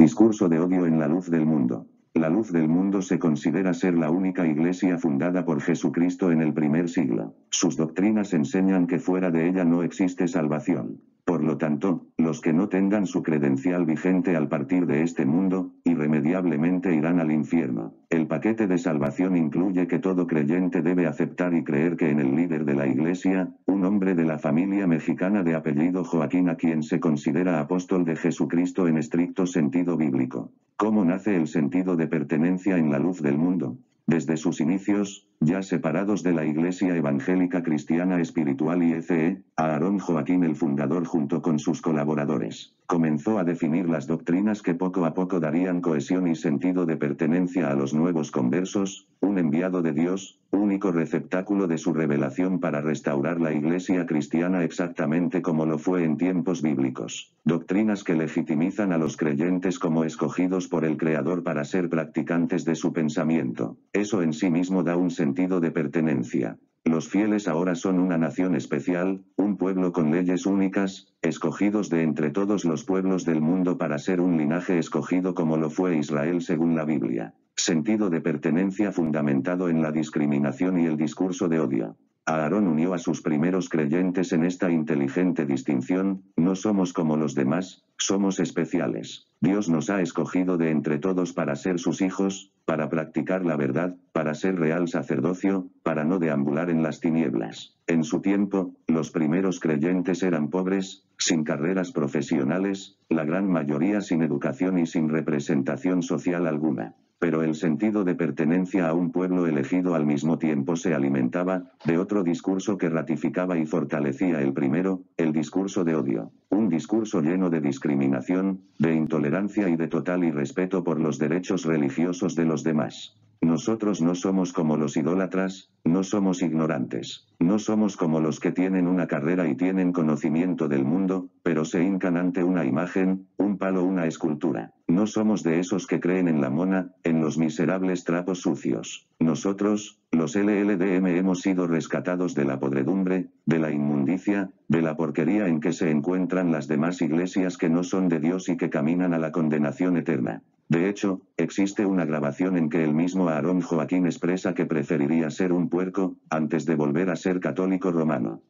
discurso de odio en la luz del mundo. La luz del mundo se considera ser la única iglesia fundada por Jesucristo en el primer siglo. Sus doctrinas enseñan que fuera de ella no existe salvación. Por lo tanto, los que no tengan su credencial vigente al partir de este mundo, irremediablemente irán al infierno. El paquete de salvación incluye que todo creyente debe aceptar y creer que en el líder de la Iglesia, un hombre de la familia mexicana de apellido Joaquín a quien se considera apóstol de Jesucristo en estricto sentido bíblico. ¿Cómo nace el sentido de pertenencia en la luz del mundo? Desde sus inicios, ya separados de la Iglesia Evangélica Cristiana Espiritual IECE, Aarón Joaquín el fundador junto con sus colaboradores, comenzó a definir las doctrinas que poco a poco darían cohesión y sentido de pertenencia a los nuevos conversos, un enviado de Dios, único receptáculo de su revelación para restaurar la Iglesia cristiana exactamente como lo fue en tiempos bíblicos. Doctrinas que legitimizan a los creyentes como escogidos por el Creador para ser practicantes de su pensamiento. Eso en sí mismo da un sentido de pertenencia. Los fieles ahora son una nación especial, un pueblo con leyes únicas, escogidos de entre todos los pueblos del mundo para ser un linaje escogido como lo fue Israel según la Biblia. Sentido de pertenencia fundamentado en la discriminación y el discurso de odio. Aarón unió a sus primeros creyentes en esta inteligente distinción, no somos como los demás, somos especiales. Dios nos ha escogido de entre todos para ser sus hijos, para practicar la verdad, para ser real sacerdocio, para no deambular en las tinieblas. En su tiempo, los primeros creyentes eran pobres, sin carreras profesionales, la gran mayoría sin educación y sin representación social alguna pero el sentido de pertenencia a un pueblo elegido al mismo tiempo se alimentaba, de otro discurso que ratificaba y fortalecía el primero, el discurso de odio. Un discurso lleno de discriminación, de intolerancia y de total irrespeto por los derechos religiosos de los demás. Nosotros no somos como los idólatras, no somos ignorantes, no somos como los que tienen una carrera y tienen conocimiento del mundo, pero se hincan ante una imagen, un palo, una escultura. No somos de esos que creen en la mona, en los miserables trapos sucios. Nosotros, los LLDM hemos sido rescatados de la podredumbre, de la inmundicia, de la porquería en que se encuentran las demás iglesias que no son de Dios y que caminan a la condenación eterna. De hecho, existe una grabación en que el mismo Aarón Joaquín expresa que preferiría ser un puerco, antes de volver a ser católico romano.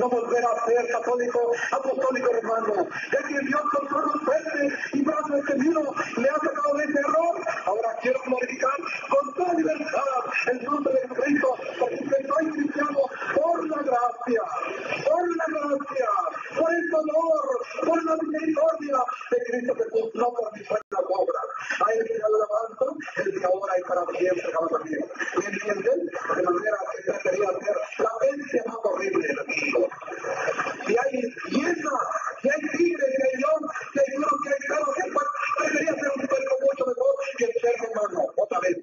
No volver a ser católico, apostólico romano, ya que Dios con todo fuerte y brazo extendido le ha sacado de ese error, ahora quiero glorificar con toda libertad el nombre de Cristo, porque soy cristiano por la gracia, por la gracia, por el dolor, por la misericordia de Cristo Jesús, no por mis buenas obras. A él se le alabanza, el que ahora y para siempre. ¿Me entienden? De manera que debería ser la más horrible. Si hay hiena, si hay tigre, hay león, si hay perro, hay pan, debería ser un puerco mucho mejor que el ser humano, otra vez.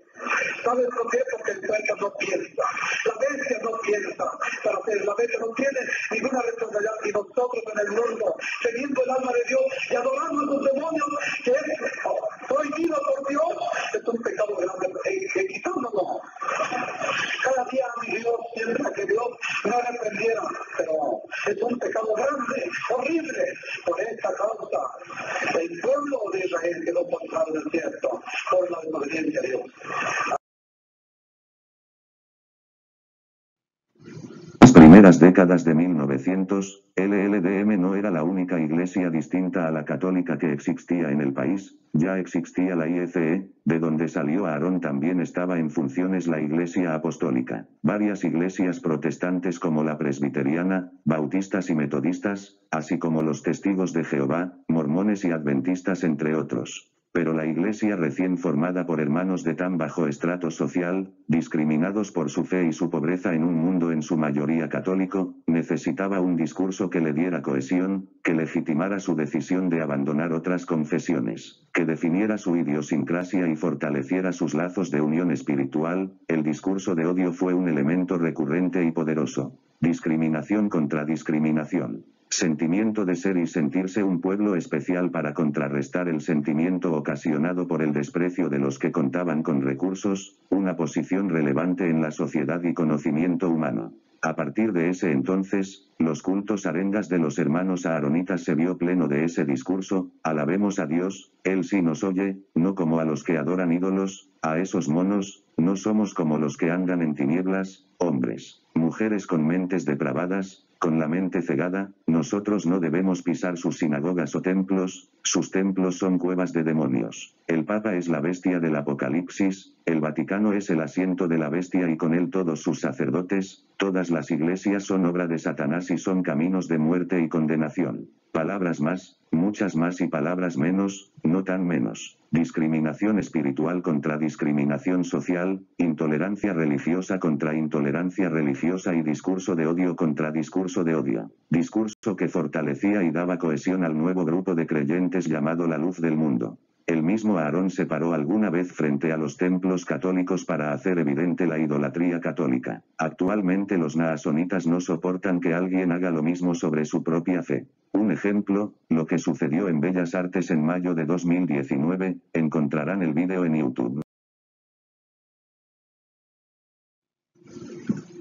¿Sabes por qué? Porque el puerco no piensa. La bestia no piensa. Hacer la bestia no tiene ninguna responsabilidad y nosotros en el mundo, teniendo el alma de Dios y adorando a los demonios, que es prohibido por Dios, es un pecado grande. Que quitándolo. Cada día mi Dios piensa que Dios no reprendiera, pero es un pecado grande, horrible. Por esta causa, el pueblo de Israel quedó postrado en el desierto por la desobediencia a Dios. las primeras décadas de 1900, LLDM no era la única iglesia distinta a la católica que existía en el país, ya existía la IECE, de donde salió Aarón también estaba en funciones la iglesia apostólica. Varias iglesias protestantes como la presbiteriana, bautistas y metodistas, así como los testigos de Jehová, mormones y adventistas entre otros. Pero la iglesia recién formada por hermanos de tan bajo estrato social, discriminados por su fe y su pobreza en un mundo en su mayoría católico, necesitaba un discurso que le diera cohesión, que legitimara su decisión de abandonar otras confesiones, que definiera su idiosincrasia y fortaleciera sus lazos de unión espiritual, el discurso de odio fue un elemento recurrente y poderoso. Discriminación contra discriminación. Sentimiento de ser y sentirse un pueblo especial para contrarrestar el sentimiento ocasionado por el desprecio de los que contaban con recursos, una posición relevante en la sociedad y conocimiento humano. A partir de ese entonces, los cultos arengas de los hermanos aaronitas se vio pleno de ese discurso, alabemos a Dios, Él sí nos oye, no como a los que adoran ídolos, a esos monos, no somos como los que andan en tinieblas, hombres, mujeres con mentes depravadas, con la mente cegada, nosotros no debemos pisar sus sinagogas o templos, sus templos son cuevas de demonios. El Papa es la bestia del Apocalipsis, el Vaticano es el asiento de la bestia y con él todos sus sacerdotes, todas las iglesias son obra de Satanás y son caminos de muerte y condenación. Palabras más, muchas más y palabras menos, no tan menos. Discriminación espiritual contra discriminación social, intolerancia religiosa contra intolerancia religiosa y discurso de odio contra discurso de odio. Discurso que fortalecía y daba cohesión al nuevo grupo de creyentes llamado la luz del mundo. El mismo Aarón se paró alguna vez frente a los templos católicos para hacer evidente la idolatría católica. Actualmente los naasonitas no soportan que alguien haga lo mismo sobre su propia fe. Un ejemplo, lo que sucedió en Bellas Artes en mayo de 2019, encontrarán el vídeo en YouTube.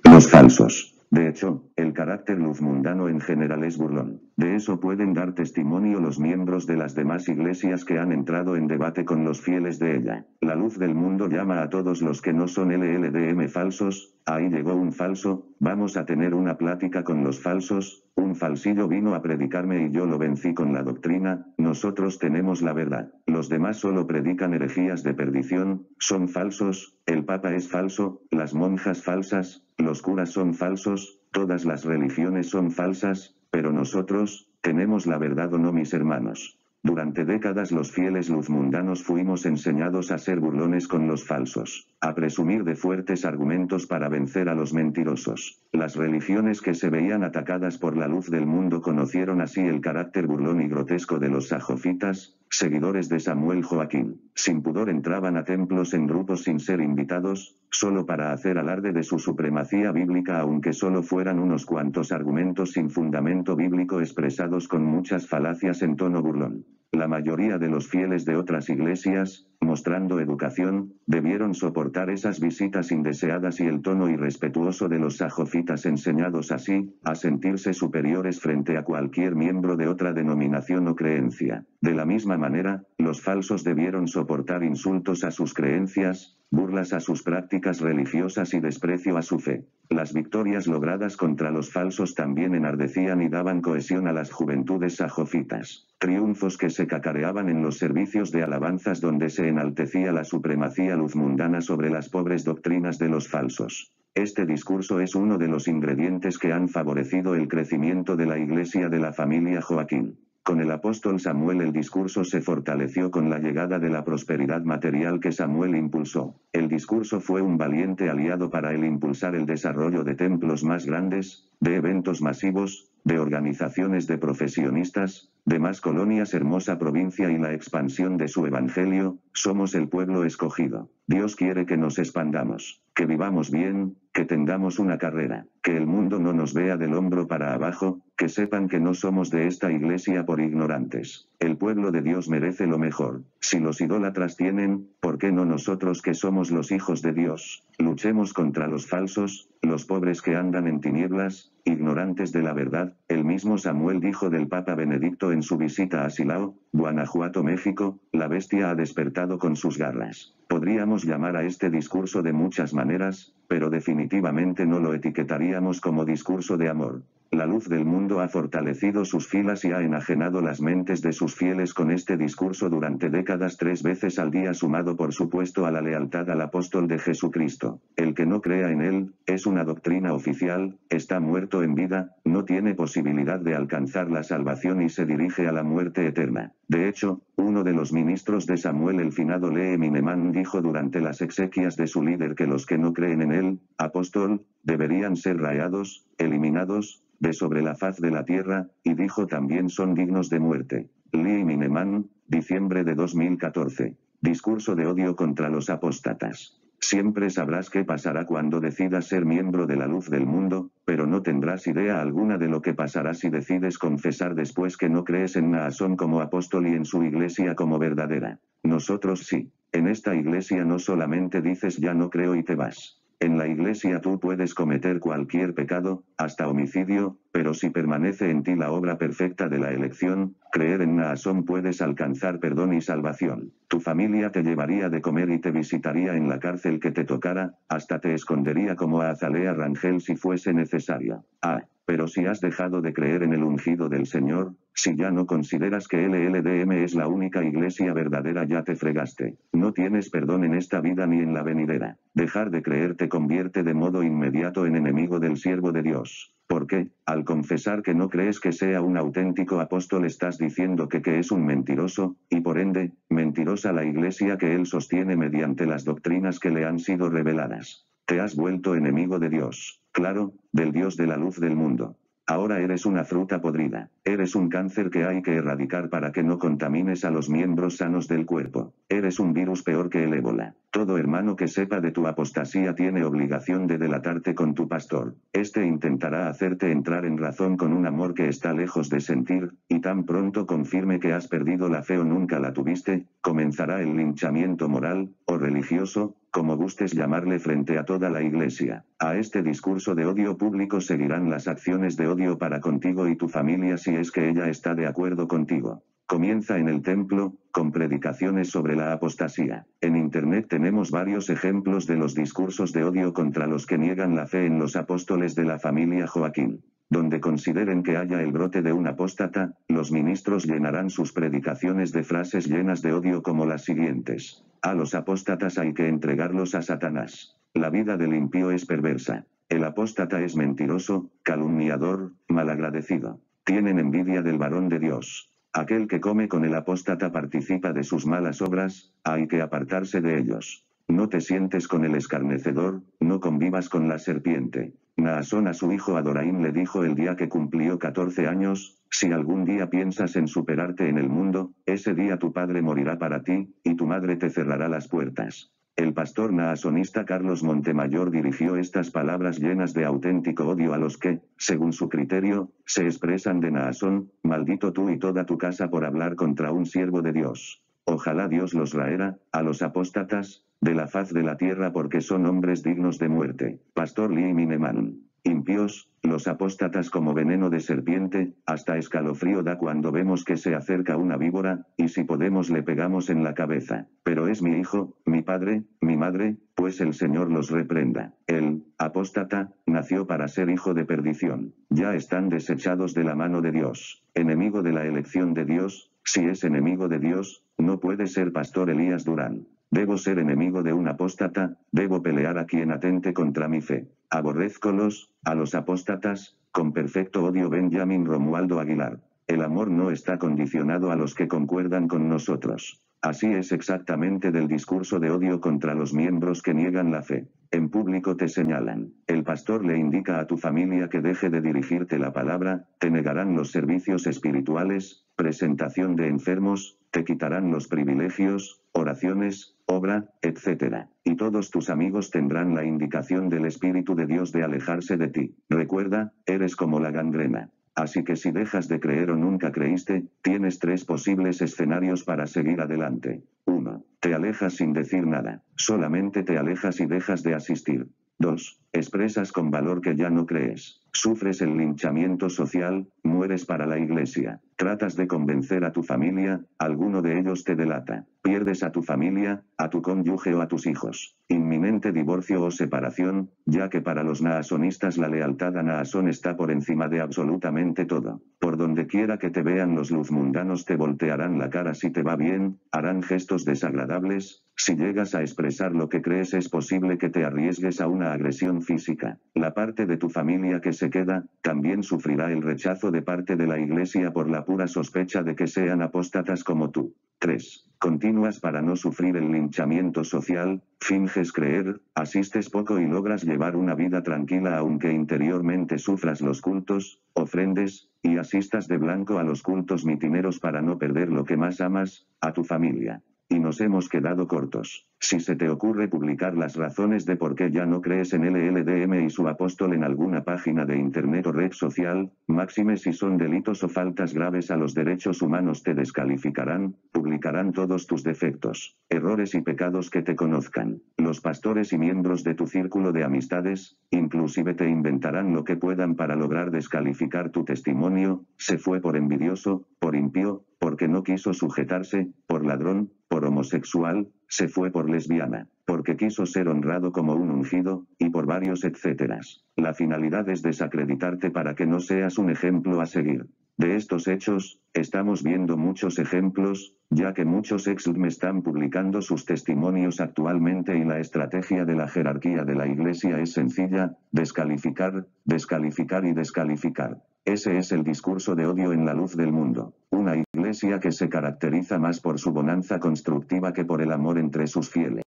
Los falsos. De hecho, el carácter luz mundano en general es burlón. De eso pueden dar testimonio los miembros de las demás iglesias que han entrado en debate con los fieles de ella. La luz del mundo llama a todos los que no son LLDM falsos, ahí llegó un falso, vamos a tener una plática con los falsos, un falsillo vino a predicarme y yo lo vencí con la doctrina, nosotros tenemos la verdad. Los demás solo predican herejías de perdición, son falsos, el papa es falso, las monjas falsas, los curas son falsos, todas las religiones son falsas, pero nosotros, tenemos la verdad o no mis hermanos. Durante décadas los fieles luzmundanos fuimos enseñados a ser burlones con los falsos, a presumir de fuertes argumentos para vencer a los mentirosos. Las religiones que se veían atacadas por la luz del mundo conocieron así el carácter burlón y grotesco de los sajofitas, seguidores de Samuel Joaquín. Sin pudor entraban a templos en grupos sin ser invitados, solo para hacer alarde de su supremacía bíblica aunque solo fueran unos cuantos argumentos sin fundamento bíblico expresados con muchas falacias en tono burlón. La mayoría de los fieles de otras iglesias, mostrando educación, debieron soportar esas visitas indeseadas y el tono irrespetuoso de los sajofitas enseñados así, a sentirse superiores frente a cualquier miembro de otra denominación o creencia. De la misma manera, los falsos debieron soportar insultos a sus creencias, burlas a sus prácticas religiosas y desprecio a su fe. Las victorias logradas contra los falsos también enardecían y daban cohesión a las juventudes sajofitas. Triunfos que se cacareaban en los servicios de alabanzas donde se enaltecía la supremacía luzmundana sobre las pobres doctrinas de los falsos. Este discurso es uno de los ingredientes que han favorecido el crecimiento de la Iglesia de la familia Joaquín. Con el apóstol Samuel el discurso se fortaleció con la llegada de la prosperidad material que Samuel impulsó. El discurso fue un valiente aliado para él impulsar el desarrollo de templos más grandes, de eventos masivos, de organizaciones de profesionistas, de más colonias hermosa provincia y la expansión de su evangelio, somos el pueblo escogido. Dios quiere que nos expandamos, que vivamos bien, que tengamos una carrera, que el mundo no nos vea del hombro para abajo, que sepan que no somos de esta iglesia por ignorantes. El pueblo de Dios merece lo mejor. Si los idólatras tienen, ¿por qué no nosotros que somos los hijos de Dios? Luchemos contra los falsos, los pobres que andan en tinieblas, ignorantes de la verdad, el mismo Samuel dijo del Papa Benedicto en su visita a Silao, Guanajuato, México, la bestia ha despertado con sus garras. Podríamos llamar a este discurso de muchas maneras, pero definitivamente no lo etiquetaríamos como discurso de amor. La luz del mundo ha fortalecido sus filas y ha enajenado las mentes de sus fieles con este discurso durante décadas tres veces al día sumado por supuesto a la lealtad al apóstol de Jesucristo. El que no crea en él, es una doctrina oficial, está muerto en vida, no tiene posibilidad de alcanzar la salvación y se dirige a la muerte eterna. De hecho, uno de los ministros de Samuel el finado Lee Mineman dijo durante las exequias de su líder que los que no creen en él, apóstol, deberían ser rayados, eliminados, de sobre la faz de la tierra, y dijo también son dignos de muerte. Lee Mineman, diciembre de 2014. Discurso de odio contra los apóstatas. Siempre sabrás qué pasará cuando decidas ser miembro de la luz del mundo, pero no tendrás idea alguna de lo que pasará si decides confesar después que no crees en Naasón como apóstol y en su iglesia como verdadera. Nosotros sí. En esta iglesia no solamente dices ya no creo y te vas. En la iglesia tú puedes cometer cualquier pecado, hasta homicidio, pero si permanece en ti la obra perfecta de la elección, creer en Naasón puedes alcanzar perdón y salvación. Tu familia te llevaría de comer y te visitaría en la cárcel que te tocara, hasta te escondería como a Azalea Rangel si fuese necesaria. Ah, pero si has dejado de creer en el ungido del Señor, si ya no consideras que LLDM es la única iglesia verdadera ya te fregaste. No tienes perdón en esta vida ni en la venidera. Dejar de creer te convierte de modo inmediato en enemigo del siervo de Dios. Porque, al confesar que no crees que sea un auténtico apóstol estás diciendo que, que es un mentiroso, y por ende, mentirosa la iglesia que él sostiene mediante las doctrinas que le han sido reveladas. Te has vuelto enemigo de Dios. Claro, del Dios de la luz del mundo. Ahora eres una fruta podrida. Eres un cáncer que hay que erradicar para que no contamines a los miembros sanos del cuerpo. Eres un virus peor que el ébola. Todo hermano que sepa de tu apostasía tiene obligación de delatarte con tu pastor. Este intentará hacerte entrar en razón con un amor que está lejos de sentir, y tan pronto confirme que has perdido la fe o nunca la tuviste, comenzará el linchamiento moral, religioso, como gustes llamarle frente a toda la iglesia. A este discurso de odio público seguirán las acciones de odio para contigo y tu familia si es que ella está de acuerdo contigo. Comienza en el templo, con predicaciones sobre la apostasía. En Internet tenemos varios ejemplos de los discursos de odio contra los que niegan la fe en los apóstoles de la familia Joaquín. Donde consideren que haya el brote de un apóstata, los ministros llenarán sus predicaciones de frases llenas de odio como las siguientes. A los apóstatas hay que entregarlos a Satanás. La vida del impío es perversa. El apóstata es mentiroso, calumniador, malagradecido. Tienen envidia del varón de Dios. Aquel que come con el apóstata participa de sus malas obras, hay que apartarse de ellos. No te sientes con el escarnecedor, no convivas con la serpiente. Naasón a su hijo Adoraim le dijo el día que cumplió 14 años, si algún día piensas en superarte en el mundo, ese día tu padre morirá para ti, y tu madre te cerrará las puertas. El pastor naasonista Carlos Montemayor dirigió estas palabras llenas de auténtico odio a los que, según su criterio, se expresan de Naasón, maldito tú y toda tu casa por hablar contra un siervo de Dios. Ojalá Dios los raera, a los apóstatas, de la faz de la tierra porque son hombres dignos de muerte. Pastor Lee Mineman. Impios, los apóstatas como veneno de serpiente, hasta escalofrío da cuando vemos que se acerca una víbora, y si podemos le pegamos en la cabeza. Pero es mi hijo, mi padre, mi madre, pues el Señor los reprenda. Él, apóstata, nació para ser hijo de perdición. Ya están desechados de la mano de Dios. Enemigo de la elección de Dios, si es enemigo de Dios, no puede ser pastor Elías Durán. Debo ser enemigo de un apóstata, debo pelear a quien atente contra mi fe. Aborrezcolos, a los apóstatas, con perfecto odio Benjamin Romualdo Aguilar. El amor no está condicionado a los que concuerdan con nosotros. Así es exactamente del discurso de odio contra los miembros que niegan la fe. En público te señalan. El pastor le indica a tu familia que deje de dirigirte la palabra, te negarán los servicios espirituales, presentación de enfermos, te quitarán los privilegios, oraciones, obra, etc. Y todos tus amigos tendrán la indicación del Espíritu de Dios de alejarse de ti. Recuerda, eres como la gangrena. Así que si dejas de creer o nunca creíste, tienes tres posibles escenarios para seguir adelante. 1. Te alejas sin decir nada. Solamente te alejas y dejas de asistir. 2. Expresas con valor que ya no crees. Sufres el linchamiento social, mueres para la iglesia. Tratas de convencer a tu familia, alguno de ellos te delata. Pierdes a tu familia, a tu cónyuge o a tus hijos. Inminente divorcio o separación, ya que para los naasonistas la lealtad a Naasón está por encima de absolutamente todo. Por donde quiera que te vean los luzmundanos te voltearán la cara si te va bien, harán gestos desagradables, si llegas a expresar lo que crees es posible que te arriesgues a una agresión física. La parte de tu familia que se queda, también sufrirá el rechazo de parte de la iglesia por la pura sospecha de que sean apóstatas como tú. 3. Continúas para no sufrir el linchamiento social, finges creer, asistes poco y logras llevar una vida tranquila aunque interiormente sufras los cultos, ofrendes, y asistas de blanco a los cultos mitineros para no perder lo que más amas, a tu familia. Y nos hemos quedado cortos. Si se te ocurre publicar las razones de por qué ya no crees en LLDM y su apóstol en alguna página de internet o red social, máxime si son delitos o faltas graves a los derechos humanos te descalificarán, publicarán todos tus defectos, errores y pecados que te conozcan. Los pastores y miembros de tu círculo de amistades, inclusive te inventarán lo que puedan para lograr descalificar tu testimonio, se fue por envidioso, por impío, porque no quiso sujetarse, por ladrón, por homosexual, se fue por lesbiana, porque quiso ser honrado como un ungido, y por varios etcéteras. La finalidad es desacreditarte para que no seas un ejemplo a seguir. De estos hechos, estamos viendo muchos ejemplos, ya que muchos ex me están publicando sus testimonios actualmente y la estrategia de la jerarquía de la Iglesia es sencilla, descalificar, descalificar y descalificar. Ese es el discurso de odio en la luz del mundo. Una iglesia que se caracteriza más por su bonanza constructiva que por el amor entre sus fieles.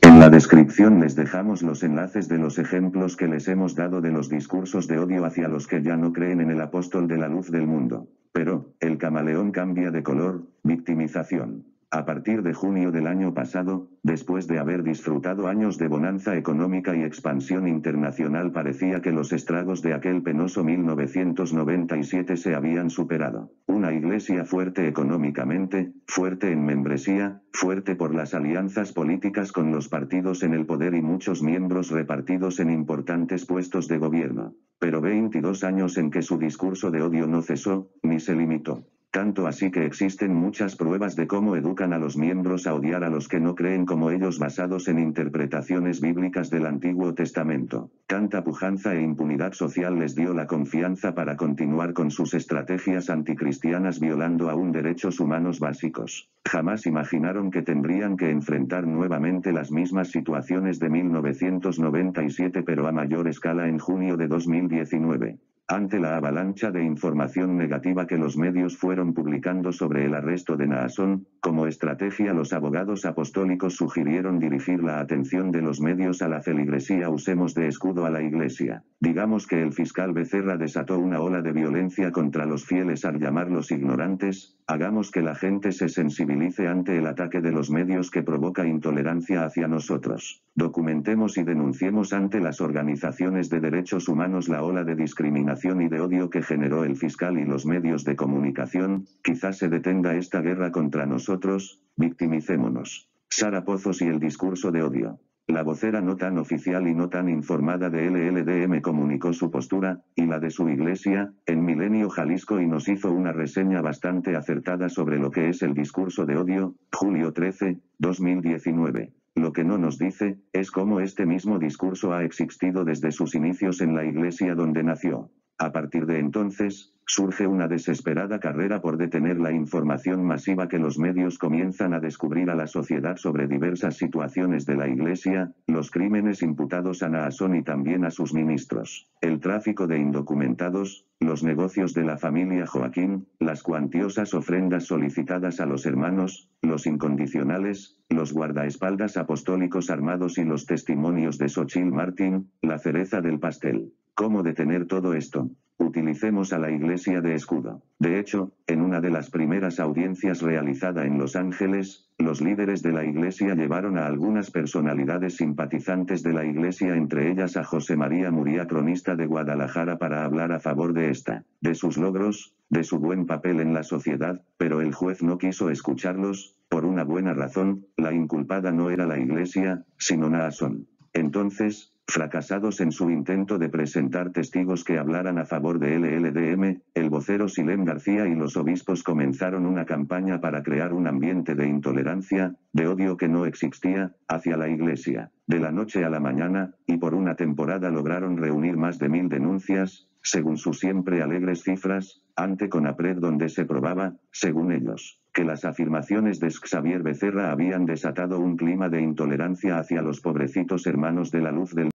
En la descripción les dejamos los enlaces de los ejemplos que les hemos dado de los discursos de odio hacia los que ya no creen en el apóstol de la luz del mundo. Pero, el camaleón cambia de color, victimización. A partir de junio del año pasado, después de haber disfrutado años de bonanza económica y expansión internacional parecía que los estragos de aquel penoso 1997 se habían superado. Una iglesia fuerte económicamente, fuerte en membresía, fuerte por las alianzas políticas con los partidos en el poder y muchos miembros repartidos en importantes puestos de gobierno. Pero 22 años en que su discurso de odio no cesó, ni se limitó. Tanto así que existen muchas pruebas de cómo educan a los miembros a odiar a los que no creen como ellos basados en interpretaciones bíblicas del Antiguo Testamento. Tanta pujanza e impunidad social les dio la confianza para continuar con sus estrategias anticristianas violando aún derechos humanos básicos. Jamás imaginaron que tendrían que enfrentar nuevamente las mismas situaciones de 1997 pero a mayor escala en junio de 2019. Ante la avalancha de información negativa que los medios fueron publicando sobre el arresto de Naasón, como estrategia los abogados apostólicos sugirieron dirigir la atención de los medios a la feligresía usemos de escudo a la iglesia. Digamos que el fiscal Becerra desató una ola de violencia contra los fieles al llamarlos ignorantes, hagamos que la gente se sensibilice ante el ataque de los medios que provoca intolerancia hacia nosotros. Documentemos y denunciemos ante las organizaciones de derechos humanos la ola de discriminación y de odio que generó el fiscal y los medios de comunicación, quizás se detenga esta guerra contra nosotros, victimicémonos. Sara Pozos y el discurso de odio. La vocera no tan oficial y no tan informada de LLDM comunicó su postura, y la de su iglesia, en Milenio Jalisco y nos hizo una reseña bastante acertada sobre lo que es el discurso de odio, julio 13, 2019. Lo que no nos dice, es cómo este mismo discurso ha existido desde sus inicios en la iglesia donde nació. A partir de entonces, surge una desesperada carrera por detener la información masiva que los medios comienzan a descubrir a la sociedad sobre diversas situaciones de la Iglesia, los crímenes imputados a Naasón y también a sus ministros, el tráfico de indocumentados, los negocios de la familia Joaquín, las cuantiosas ofrendas solicitadas a los hermanos, los incondicionales, los guardaespaldas apostólicos armados y los testimonios de Xochil Martín, la cereza del pastel. ¿Cómo detener todo esto? Utilicemos a la iglesia de escudo. De hecho, en una de las primeras audiencias realizada en Los Ángeles, los líderes de la iglesia llevaron a algunas personalidades simpatizantes de la iglesia, entre ellas a José María Muría, cronista de Guadalajara, para hablar a favor de esta, de sus logros, de su buen papel en la sociedad, pero el juez no quiso escucharlos, por una buena razón, la inculpada no era la iglesia, sino Naasón. Entonces, Fracasados en su intento de presentar testigos que hablaran a favor de LLDM, el vocero Silem García y los obispos comenzaron una campaña para crear un ambiente de intolerancia, de odio que no existía, hacia la Iglesia. De la noche a la mañana, y por una temporada lograron reunir más de mil denuncias, según sus siempre alegres cifras, ante Conapred donde se probaba, según ellos, que las afirmaciones de Xavier Becerra habían desatado un clima de intolerancia hacia los pobrecitos hermanos de la luz del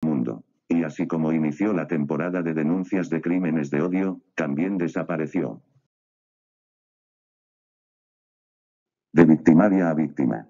así como inició la temporada de denuncias de crímenes de odio, también desapareció. De victimaria a víctima.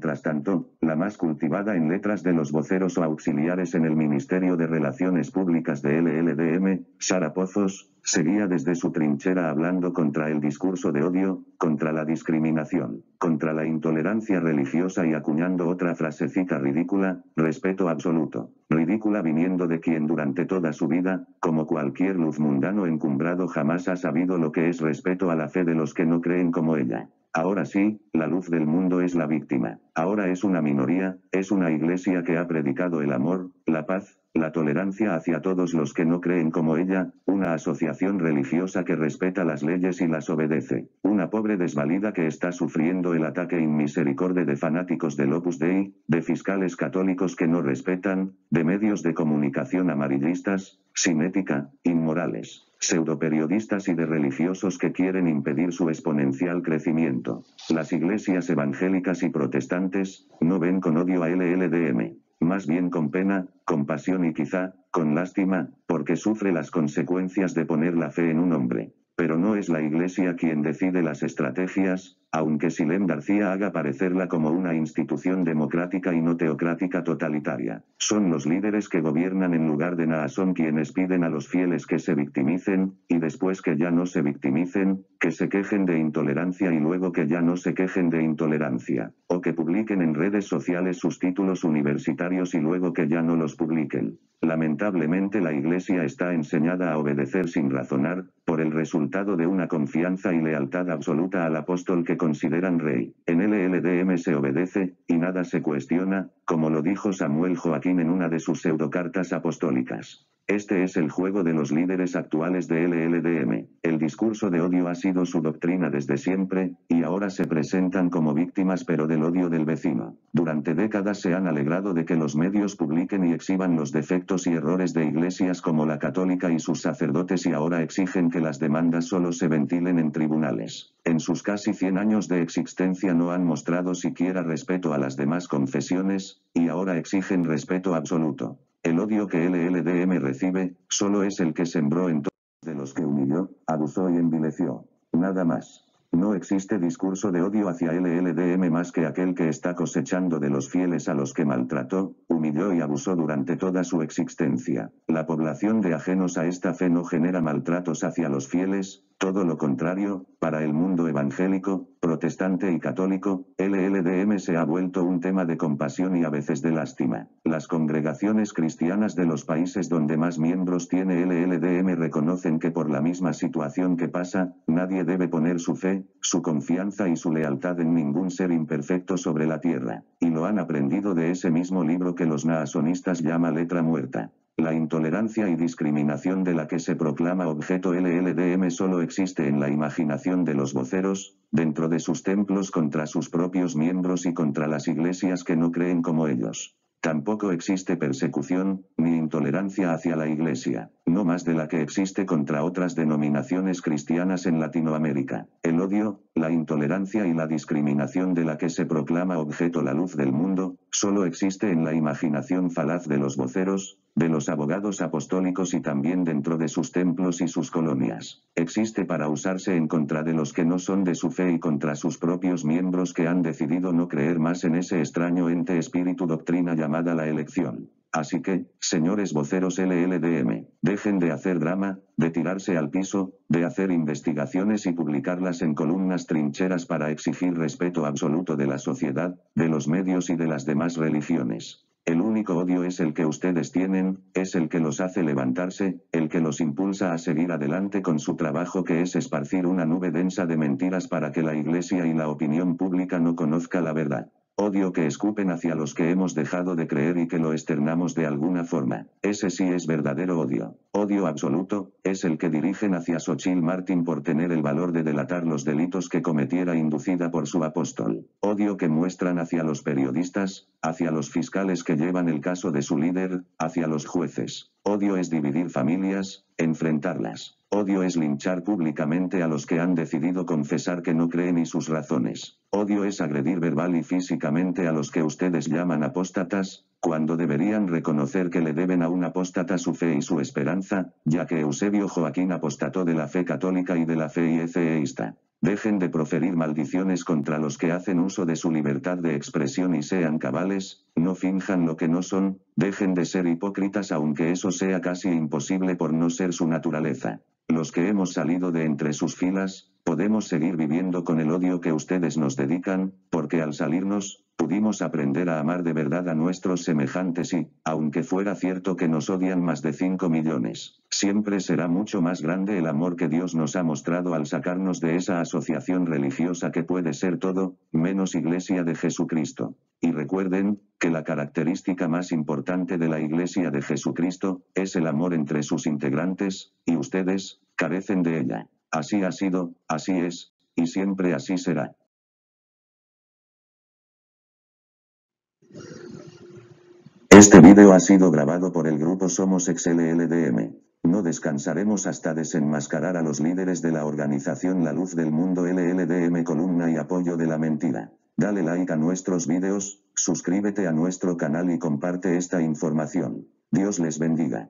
Mi Mientras tanto, la más cultivada en letras de los voceros o auxiliares en el Ministerio de Relaciones Públicas de LLDM, Sara Pozos, seguía desde su trinchera hablando contra el discurso de odio, contra la discriminación, contra la intolerancia religiosa y acuñando otra frasecita ridícula, respeto absoluto. Ridícula viniendo de quien durante toda su vida, como cualquier luz mundano encumbrado jamás ha sabido lo que es respeto a la fe de los que no creen como ella. Ahora sí, la luz del mundo es la víctima. Ahora es una minoría, es una iglesia que ha predicado el amor, la paz, la tolerancia hacia todos los que no creen como ella, una asociación religiosa que respeta las leyes y las obedece, una pobre desvalida que está sufriendo el ataque inmisericorde de fanáticos del Opus Dei, de fiscales católicos que no respetan, de medios de comunicación amarillistas, sin ética, inmorales pseudoperiodistas y de religiosos que quieren impedir su exponencial crecimiento. Las iglesias evangélicas y protestantes, no ven con odio a LLDM, más bien con pena, compasión y quizá, con lástima, porque sufre las consecuencias de poner la fe en un hombre. Pero no es la Iglesia quien decide las estrategias, aunque Silem García haga parecerla como una institución democrática y no teocrática totalitaria. Son los líderes que gobiernan en lugar de Naasón quienes piden a los fieles que se victimicen, y después que ya no se victimicen, que se quejen de intolerancia y luego que ya no se quejen de intolerancia, o que publiquen en redes sociales sus títulos universitarios y luego que ya no los publiquen. Lamentablemente la Iglesia está enseñada a obedecer sin razonar, por el resultado de una confianza y lealtad absoluta al apóstol que consideran rey. En LLDM se obedece, y nada se cuestiona, como lo dijo Samuel Joaquín en una de sus pseudocartas apostólicas. Este es el juego de los líderes actuales de LLDM. El discurso de odio ha sido su doctrina desde siempre, y ahora se presentan como víctimas pero del odio del vecino. Durante décadas se han alegrado de que los medios publiquen y exhiban los defectos y errores de iglesias como la católica y sus sacerdotes y ahora exigen que las demandas solo se ventilen en tribunales. En sus casi 100 años de existencia no han mostrado siquiera respeto a las demás confesiones, y ahora exigen respeto absoluto. El odio que LLDM recibe, solo es el que sembró en todos de los que humilló, abusó y envileció. Nada más. No existe discurso de odio hacia LLDM más que aquel que está cosechando de los fieles a los que maltrató, humilló y abusó durante toda su existencia. La población de ajenos a esta fe no genera maltratos hacia los fieles, todo lo contrario, para el mundo evangélico, protestante y católico, LLDM se ha vuelto un tema de compasión y a veces de lástima. Las congregaciones cristianas de los países donde más miembros tiene LLDM reconocen que por la misma situación que pasa, nadie debe poner su fe, su confianza y su lealtad en ningún ser imperfecto sobre la tierra. Y lo han aprendido de ese mismo libro que los naasonistas llama letra muerta. La intolerancia y discriminación de la que se proclama objeto LLDM solo existe en la imaginación de los voceros, dentro de sus templos contra sus propios miembros y contra las iglesias que no creen como ellos. Tampoco existe persecución, ni intolerancia hacia la Iglesia, no más de la que existe contra otras denominaciones cristianas en Latinoamérica. El odio, la intolerancia y la discriminación de la que se proclama objeto la luz del mundo, solo existe en la imaginación falaz de los voceros, de los abogados apostólicos y también dentro de sus templos y sus colonias. Existe para usarse en contra de los que no son de su fe y contra sus propios miembros que han decidido no creer más en ese extraño ente espíritu doctrina llamada la elección. Así que, señores voceros LLDM, dejen de hacer drama, de tirarse al piso, de hacer investigaciones y publicarlas en columnas trincheras para exigir respeto absoluto de la sociedad, de los medios y de las demás religiones. El único odio es el que ustedes tienen, es el que los hace levantarse, el que los impulsa a seguir adelante con su trabajo que es esparcir una nube densa de mentiras para que la Iglesia y la opinión pública no conozca la verdad. Odio que escupen hacia los que hemos dejado de creer y que lo externamos de alguna forma. Ese sí es verdadero odio. Odio absoluto, es el que dirigen hacia Xochitl Martin por tener el valor de delatar los delitos que cometiera inducida por su apóstol. Odio que muestran hacia los periodistas, hacia los fiscales que llevan el caso de su líder, hacia los jueces. Odio es dividir familias, enfrentarlas. Odio es linchar públicamente a los que han decidido confesar que no creen y sus razones. Odio es agredir verbal y físicamente a los que ustedes llaman apóstatas, cuando deberían reconocer que le deben a un apóstata su fe y su esperanza, ya que Eusebio Joaquín apostató de la fe católica y de la fe etheísta. Dejen de proferir maldiciones contra los que hacen uso de su libertad de expresión y sean cabales, no finjan lo que no son, dejen de ser hipócritas aunque eso sea casi imposible por no ser su naturaleza. Los que hemos salido de entre sus filas, podemos seguir viviendo con el odio que ustedes nos dedican, porque al salirnos, pudimos aprender a amar de verdad a nuestros semejantes y, aunque fuera cierto que nos odian más de 5 millones, siempre será mucho más grande el amor que Dios nos ha mostrado al sacarnos de esa asociación religiosa que puede ser todo, menos Iglesia de Jesucristo. Y recuerden, que la característica más importante de la Iglesia de Jesucristo, es el amor entre sus integrantes, y ustedes, carecen de ella. Así ha sido, así es, y siempre así será. Este vídeo ha sido grabado por el grupo Somos XLLDM. No descansaremos hasta desenmascarar a los líderes de la organización La Luz del Mundo LLDM columna y apoyo de la mentira. Dale like a nuestros vídeos, suscríbete a nuestro canal y comparte esta información. Dios les bendiga.